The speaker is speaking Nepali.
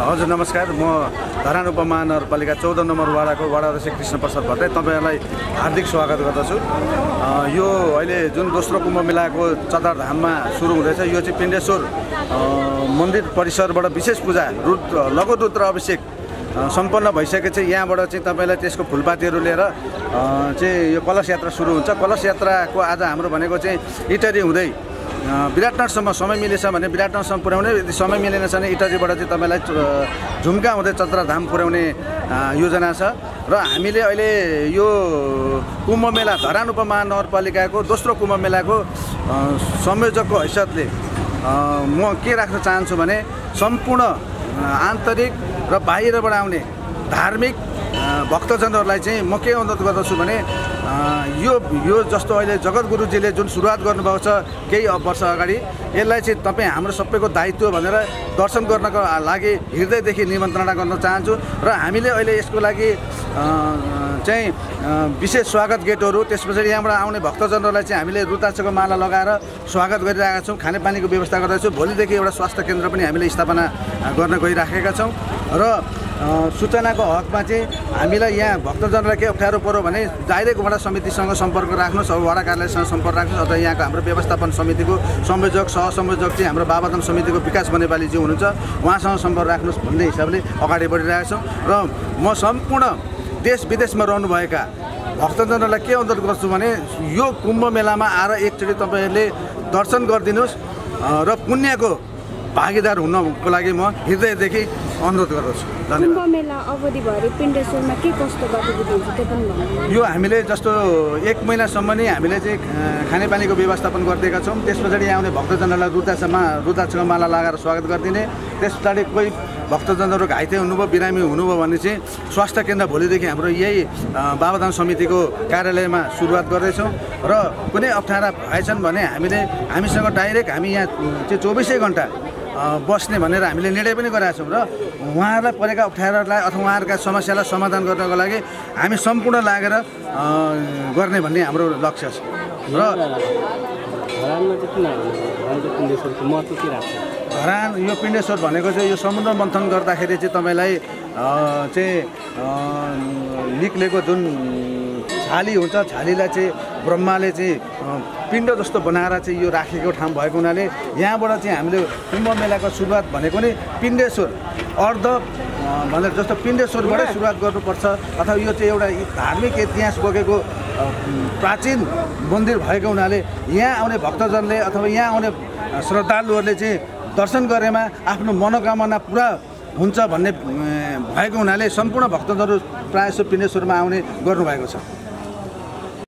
हजुर नमस्कार। म धरान उपमहानगरपालिका चौध नम्बर वाडाको वाडा अध्यक्ष कृष्ण प्रसाद भट्टराई तपाईँहरूलाई हार्दिक स्वागत गर्दछु। यो अहिले जुन दोस्रो कुम्भ मेलाको चतारधाममा सुरु हुँदैछ यो चाहिँ पिण्डेश्वर मन्दिर परिसरबाट विशेष पूजा रुद्र लघु रुद्र अभिषेक सम्पन्न भइसकेपछि यहाँबाट चाहिँ तपाईँलाई त्यसको फुलपातीहरू लिएर चाहिँ यो कलश यात्रा सुरु हुन्छ। कलश यात्राको आज हाम्रो भनेको चाहिँ इटरी हुँदै विराटनगरसम्म समय मिलेछ भने विराटनगरसम्म पुर्याउने यदि समय मिलेन छ भने इटरीबाट चाहिँ तपाईँलाई झुम्का हुँदै चत्रधाम पुर्याउने योजना छ। र हामीले अहिले यो कुम्भ मेला धरान उपमहानगरपालिकाको दोस्रो कुम्भ मेलाको संयोजकको हैसियतले म के राख्न चाहन्छु भने सम्पूर्ण आन्तरिक र बाहिरबाट आउने धार्मिक भक्तजनहरूलाई चाहिँ म के अनुरोध गर्दछु भने यो यो जस्तो अहिले जगद्गुरुजीले जुन सुरुवात गर्नुभएको छ केही वर्ष अगाडि यसलाई चाहिँ तपाईँ हाम्रो सबैको दायित्व भनेर दर्शन गर्नको लागि हृदयदेखि निमन्त्रणा गर्न चाहन्छु र हामीले अहिले यसको लागि चाहिँ विशेष स्वागत गेटहरू त्यस पछाडि यहाँबाट आउने भक्तजनहरूलाई चाहिँ हामीले रुद्राक्षको माला लगाएर स्वागत गरिरहेका छौँ खानेपानीको व्यवस्था गर्दैछौँ। भोलिदेखि एउटा स्वास्थ्य केन्द्र पनि हामीले स्थापना गर्न गइराखेका छौँ र सूचनाको हकमा चाहिँ हामीलाई यहाँ भक्तजनलाई के अप्ठ्यारो पऱ्यो भने डाइरेक्ट वडा समितिसँग सम्पर्क राख्नुहोस् अब वडा कार्यालयसँग सम्पर्क राख्नुहोस् अथवा यहाँको हाम्रो व्यवस्थापन समितिको संयोजक सहसंयोजक चाहिँ हाम्रो बाबाधाम समितिको विकास बनेपालीजी हुनुहुन्छ उहाँसँग सम्पर्क राख्नुहोस् भन्ने हिसाबले अगाडि बढिरहेका छौँ र म सम्पूर्ण देश विदेशमा रहनुभएका भक्तजनहरूलाई के अनुरोध गर्छु भने यो कुम्भ मेलामा आएर एकचोटि तपाईँहरूले दर्शन गरिदिनुहोस् र पुण्यको भागीदार हुनको लागि म हृदयदेखि अनुरोध गर्दछु। धन्यवाद। यो हामीले जस्तो एक महिनासम्म नै हामीले चाहिँ खानेपानीको व्यवस्थापन गरिदिएका छौँ। त्यस पछाडि यहाँ आउने भक्तजनहरूलाई रुद्राक्षमा रुद्राक्षको माला लगाएर स्वागत गरिदिने। त्यस पछाडि कोही भक्तजनहरू घाइते हुनुभयो बिरामी हुनुभयो भने चाहिँ स्वास्थ्य केन्द्र भोलिदेखि हाम्रो यही बाबाधाम समितिको कार्यालयमा सुरुवात गर्दैछौँ। र कुनै अप्ठ्यारा भएछन् भने हामीले हामीसँग डाइरेक्ट हामी यहाँ चाहिँ चौबिसै घन्टा बस्ने भनेर हामीले निर्णय पनि गरेका छौँ र उहाँहरूलाई परेका अप्ठ्यारोलाई अथवा उहाँहरूका समस्यालाई समाधान गर्नको लागि हामी सम्पूर्ण लागेर गर्ने भन्ने हाम्रो लक्ष्य छ र धरान यो पिण्डेश्वर भनेको चाहिँ यो समुद्र मन्थन गर्दाखेरि चाहिँ तपाईँलाई चाहिँ निक्लेको जुन छाली हुन्छ छालीलाई चाहिँ ब्रह्माले चाहिँ पिण्ड जस्तो बनाएर चाहिँ यो राखेको ठाउँ भएको हुनाले यहाँबाट चाहिँ हामीले कुम्भ मेलाको सुरुवात भनेको नै पिण्डेश्वर अर्ध भनेर जस्तो पिण्डेश्वरबाटै सुरुवात गर्नुपर्छ। अथवा यो चाहिँ एउटा धार्मिक इतिहास बोकेको प्राचीन मन्दिर भएको हुनाले यहाँ आउने भक्तजनले अथवा यहाँ आउने श्रद्धालुहरूले चाहिँ दर्शन गरेमा आफ्नो मनोकामना पुरा हुन्छ भन्ने भएको हुनाले सम्पूर्ण भक्तजनहरू प्रायः जसो पिण्डेश्वरमा आउने गर्नुभएको छ।